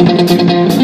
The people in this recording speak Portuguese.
Música